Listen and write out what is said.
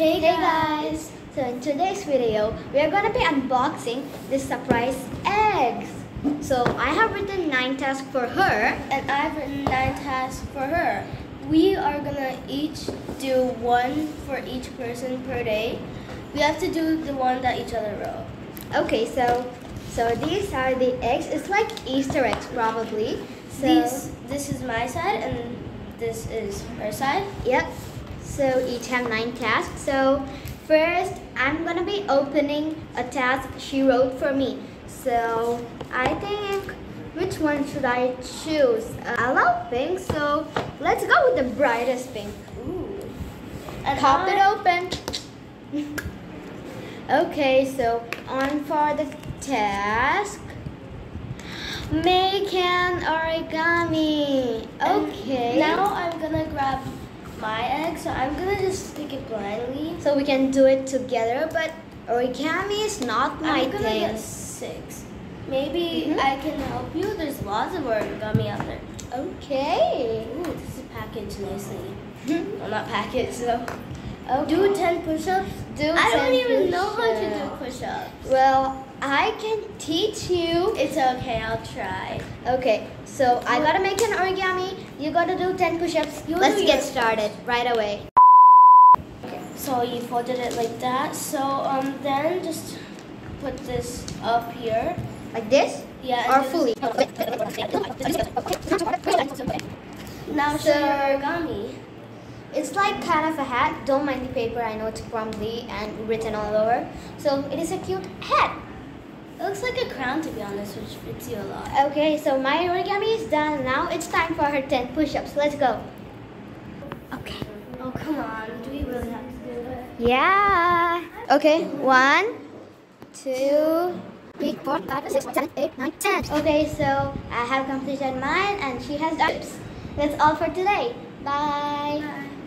Hey guys! So in today's video, we are gonna be unboxing this surprise eggs. So I have written nine tasks for her. And I've written nine tasks for her. We are gonna each do one for each person per day. We have to do the one that each other wrote. Okay, so so these are the eggs. It's like Easter eggs probably. So These, this is my side and this is her side. yep. So each have nine tasks. So first, I'm gonna be opening a task she wrote for me. So I think which one should I choose? Uh, I love pink, so let's go with the brightest pink. Ooh. And Pop it open. okay, so on for the task. Make an origami. and Okay. Now I'm gonna grab my egg, so I'm gonna just stick it blindly. so we can do it together, but origami is not my I'm gonna thing. get six. Maybe Mhm. I can help you. There's lots of origami out there. Okay. Ooh, this is packaged nicely. Well, not packaged though. okay. Do 10 push-ups? Do I don't even know how to do push-ups. Well, I can teach you. It's okay, I'll try. Okay, so I gotta make an origami. You gotta do 10 push-ups. Let's get started right away. Okay, So you folded it like that. So um, then just put this up here. Like this? Yeah. Or fully? Now your origami. It's like kind of a hat. Don't mind the paper. I know it's crumbly and written all over. So it is a cute hat. It looks like a crown to be honest, which fits you a lot. Okay, so my origami is done. Now it's time for her 10 push-ups. Let's go. Okay. Oh come on, do we really have to do it? Yeah. Okay, one, two, three, four, five, six, seven, eight, nine, ten. Okay, so I have completed mine and she has done it. That's all for today. Bye. Bye.